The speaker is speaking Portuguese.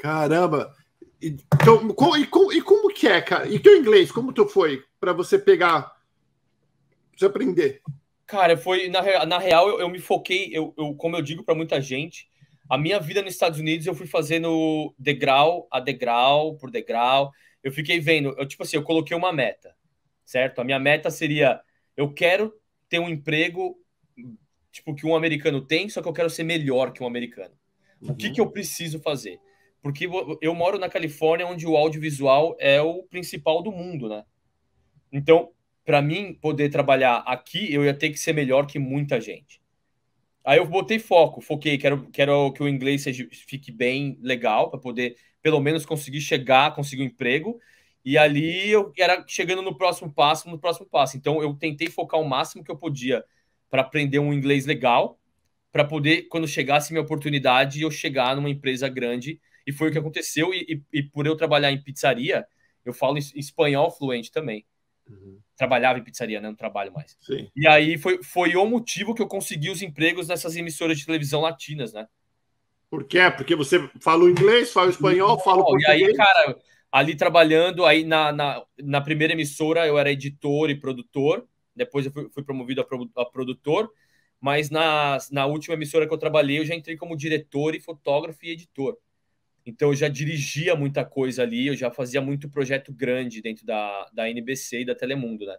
Caramba! Então, como, e, como, e como que é, cara? E teu inglês, como tu foi para você pegar, você aprender? Cara, foi na, na real eu, eu me foquei, eu, eu, como eu digo para muita gente, a minha vida nos Estados Unidos eu fui fazendo degrau a degrau por degrau. Eu fiquei vendo, eu tipo assim, eu coloquei uma meta, certo? A minha meta seria eu quero ter um emprego tipo que um americano tem, só que eu quero ser melhor que um americano. Uhum. O que, uhum. que eu preciso fazer? Porque eu moro na Califórnia, onde o audiovisual é o principal do mundo, né? Então, para mim poder trabalhar aqui, eu ia ter que ser melhor que muita gente. Aí eu botei foco, foquei, quero, quero que o inglês seja, fique bem legal, para poder pelo menos conseguir chegar, conseguir um emprego. E ali eu era chegando no próximo passo, no próximo passo. Então eu tentei focar o máximo que eu podia para aprender um inglês legal, para poder, quando chegasse minha oportunidade, eu chegar numa empresa grande e foi o que aconteceu. E, e, e por eu trabalhar em pizzaria, eu falo espanhol fluente também. Uhum. Trabalhava em pizzaria, né? Não trabalho mais. Sim. E aí foi, foi o motivo que eu consegui os empregos nessas emissoras de televisão latinas, né? Por quê? Porque você fala o inglês, fala o espanhol, fala o português. E aí, cara, ali trabalhando, aí na, na, na primeira emissora eu era editor e produtor, depois eu fui, fui promovido a, a produtor, mas na, na última emissora que eu trabalhei eu já entrei como diretor e fotógrafo e editor. Então eu já dirigia muita coisa ali, eu já fazia muito projeto grande dentro da, da NBC e da Telemundo, né?